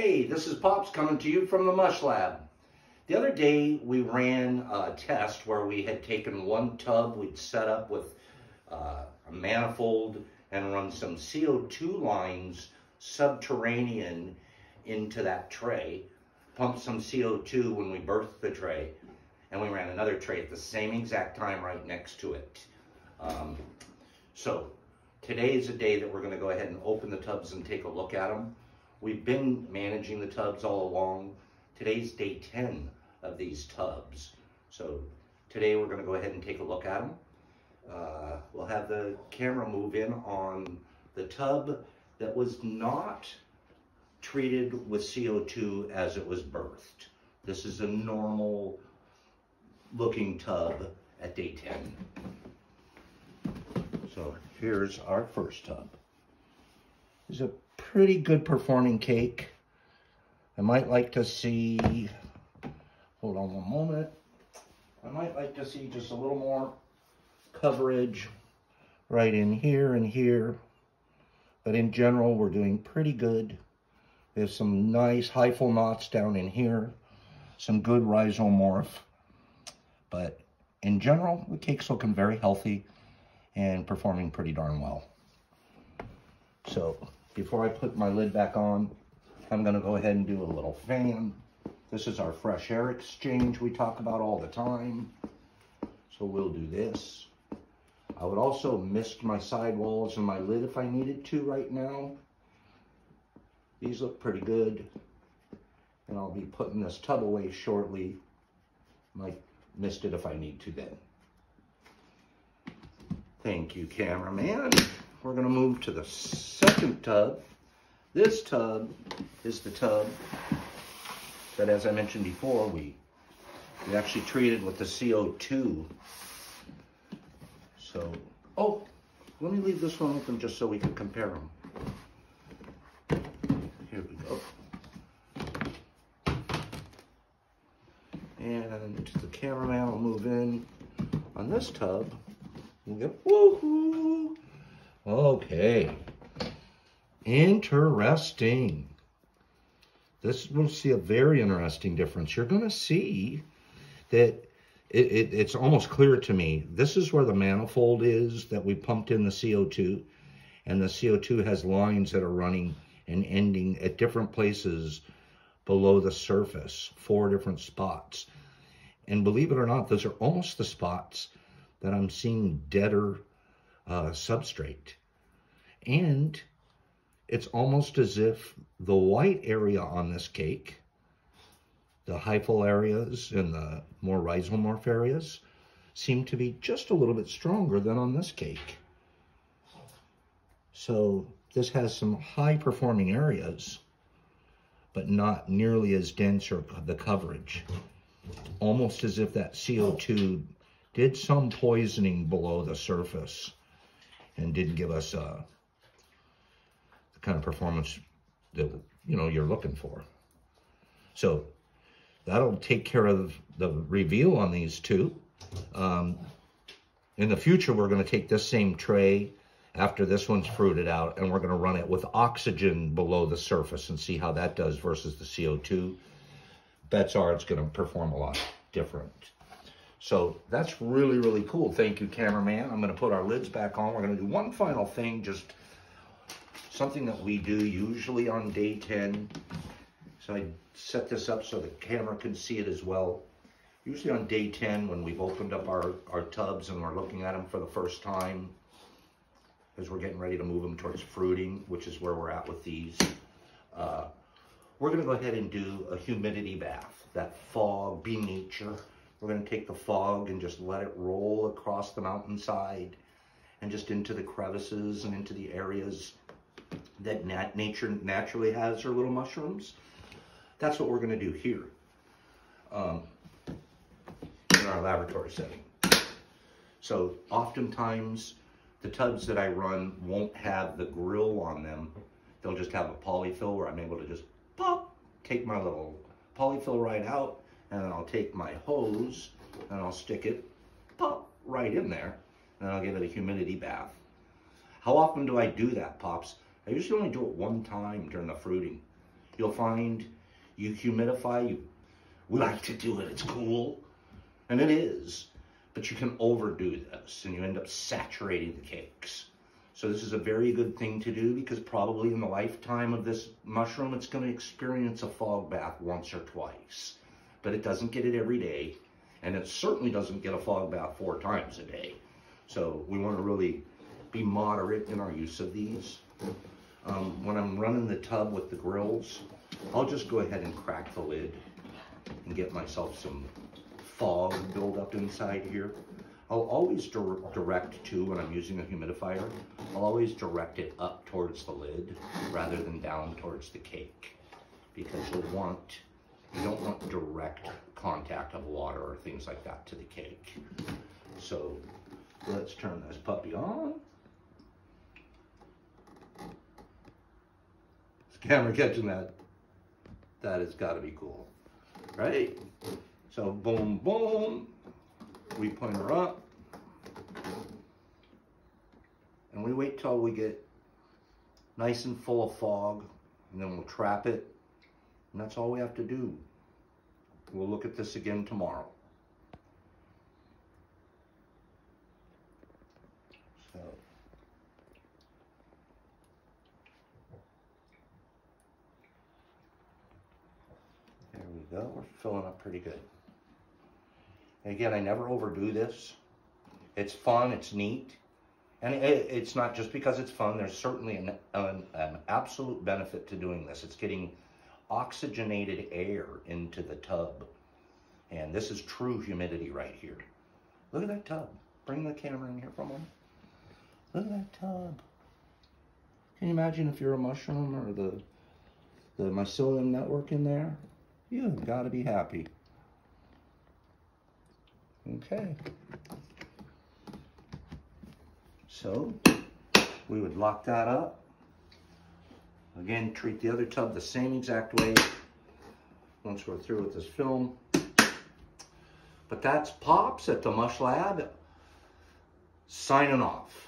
Hey, this is Pops coming to you from the Mush Lab. The other day we ran a test where we had taken one tub we'd set up with uh, a manifold and run some CO2 lines subterranean into that tray, pumped some CO2 when we birthed the tray, and we ran another tray at the same exact time right next to it. Um, so today is a day that we're going to go ahead and open the tubs and take a look at them. We've been managing the tubs all along. Today's day 10 of these tubs. So today we're going to go ahead and take a look at them. Uh, we'll have the camera move in on the tub that was not treated with CO2 as it was birthed. This is a normal looking tub at day 10. So here's our first tub. It's a pretty good performing cake. I might like to see, hold on one moment. I might like to see just a little more coverage right in here and here. But in general, we're doing pretty good. There's some nice hyphal knots down in here, some good rhizomorph. But in general, the cake's looking very healthy and performing pretty darn well. So before I put my lid back on, I'm gonna go ahead and do a little fan. This is our fresh air exchange we talk about all the time. So we'll do this. I would also mist my sidewalls and my lid if I needed to right now. These look pretty good. And I'll be putting this tub away shortly. Might mist it if I need to then. Thank you, cameraman. We're gonna move to the second tub. This tub is the tub that, as I mentioned before, we, we actually treated with the CO2 so, oh, let me leave this one open just so we can compare them. Here we go. And the cameraman will move in on this tub. We'll get, woohoo! Okay. Interesting. This will see a very interesting difference. You're going to see that it, it, it's almost clear to me. This is where the manifold is that we pumped in the CO2. And the CO2 has lines that are running and ending at different places below the surface, four different spots. And believe it or not, those are almost the spots that I'm seeing deader uh, substrate. And it's almost as if the white area on this cake the hyphal areas and the more rhizomorph areas seem to be just a little bit stronger than on this cake. So this has some high performing areas, but not nearly as dense or the coverage. Almost as if that CO2 did some poisoning below the surface and didn't give us the kind of performance that you know you're looking for. So that'll take care of the reveal on these two. Um, in the future, we're going to take this same tray after this one's fruited out, and we're going to run it with oxygen below the surface and see how that does versus the CO2. Bets are it's going to perform a lot different. So that's really, really cool. Thank you, cameraman. I'm going to put our lids back on. We're going to do one final thing, just something that we do usually on day 10 so I set this up so the camera can see it as well. Usually on day 10 when we've opened up our, our tubs and we're looking at them for the first time, as we're getting ready to move them towards fruiting, which is where we're at with these, uh, we're gonna go ahead and do a humidity bath, that fog, be nature. We're gonna take the fog and just let it roll across the mountainside and just into the crevices and into the areas that nat nature naturally has her little mushrooms. That's what we're going to do here um, in our laboratory setting. So oftentimes the tubs that I run won't have the grill on them. They'll just have a polyfill where I'm able to just pop, take my little polyfill right out, and then I'll take my hose and I'll stick it pop right in there, and I'll give it a humidity bath. How often do I do that, Pops? I usually only do it one time during the fruiting. You'll find you humidify, you we like to do it, it's cool. And it is. But you can overdo this and you end up saturating the cakes. So this is a very good thing to do because probably in the lifetime of this mushroom, it's going to experience a fog bath once or twice. But it doesn't get it every day. And it certainly doesn't get a fog bath four times a day. So we want to really be moderate in our use of these. Um, when I'm running the tub with the grills, I'll just go ahead and crack the lid and get myself some fog build up inside here. I'll always direct to, when I'm using a humidifier, I'll always direct it up towards the lid rather than down towards the cake because you'll want, you don't want direct contact of water or things like that to the cake. So let's turn this puppy on. camera catching that? That has got to be cool, right? So boom, boom, we point her up. And we wait till we get nice and full of fog, and then we'll trap it. And that's all we have to do. We'll look at this again tomorrow. So. There we go. We're filling up pretty good. Again, I never overdo this. It's fun, it's neat. And it, it's not just because it's fun, there's certainly an, an, an absolute benefit to doing this. It's getting oxygenated air into the tub. And this is true humidity right here. Look at that tub. Bring the camera in here for a moment. Look at that tub. Can you imagine if you're a mushroom or the, the mycelium network in there? You've got to be happy. Okay. So we would lock that up. Again, treat the other tub the same exact way once we're through with this film. But that's Pops at the Mush Lab signing off.